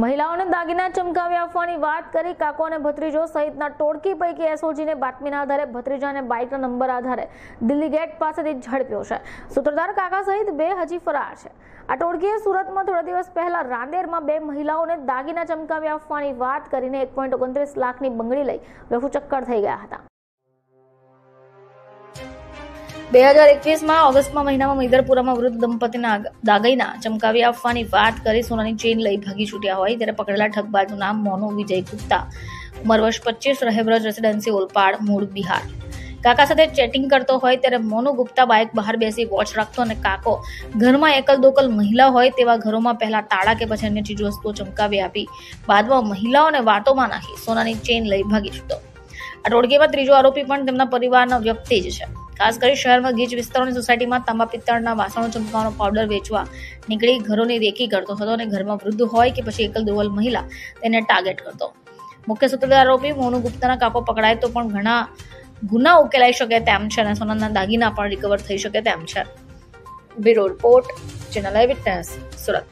મહિલાઓને દાગીના ચમકાવી આપવાની વાત કરી. કાકો અને ભત્રીજો સહિતના ટોળકી પૈકી એસઓજીને બાતમીના આધારે ભત્રીજાને બાઇકના નંબર આધારે દિલ્હી ગેટ પાસેથી ઝડપ્યો છે. સૂત્રધાર કાકા સહિત બે હજી ફરાર છે. આ ટોળકીએ સુરતમાં થોડા દિવસ પહેલા રાંદેરમાં બે મહિલાઓને દાગીના ચમકાવી આપવાની વાત કરીને એક પોઈન્ટ ઓગણત્રીસ લાખની બંગડી લઈ રફુચક્કર થઈ ગયા હતા. બે હજાર એકવીસમાં ઓગસ્ટમાં મહિનામાં મૈદરપુરામાં વૃદ્ધ દંપતીના દાગાઈના ચમકાવી આપવાની વાત કરી. સોનાની ચેન લઈ ભાગી છૂટ્યા હોય ત્યારે પકડેલા ઠગબાજનું નામ મોનુ વિજય ગુપ્તા. ઉંમર વર્ષ પચીસ રહેબ્રજ રેસિડેન્સી ઓલપાડ, મૂળ બિહાર. કાકા સાથે ચેટિંગ કરતો હોય ત્યારે મોનુ ગુપ્તા બાઇક બહાર બેસી વોચ રાખતો અને કાકો ઘરમાં એકલ દોકલ મહિલા હોય તેવા ઘરોમાં પહેલા તાળા કે પછી અન્ય ચીજવસ્તુઓ ચમકાવી આપી. બાદમાં મહિલાઓને વાતોમાં નાખી સોનાની ચેન લઈ ભાગી છૂટો આ ટોળકીમાં ત્રીજો આરોપી પણ તેમના પરિવારના વ્યક્તિ જ છે. ખાસ કરી શહેરમાં ગીચ વિસ્તારોની સોસાયટીમાં તાંબા પિત્તળના વાસણો ચમકાવવાનો પાવડર વેચવા નીકળી ઘરોની રેકી કરતો હતો અને ઘરમાં વૃદ્ધ હોય કે પછી એકલ દુર્બલ મહિલા તેને ટાર્ગેટ કરતો. મુખ્ય સૂત્રધાર આરોપી મોનુ ગુપ્તાના કાપો પકડાય તો પણ ઘણા ગુના ઉકેલાઈ શકે તેમ છે અને સોનાના દાગીના પણ રિકવર થઈ શકે તેમ છે. Bureau report channel I witness Surat.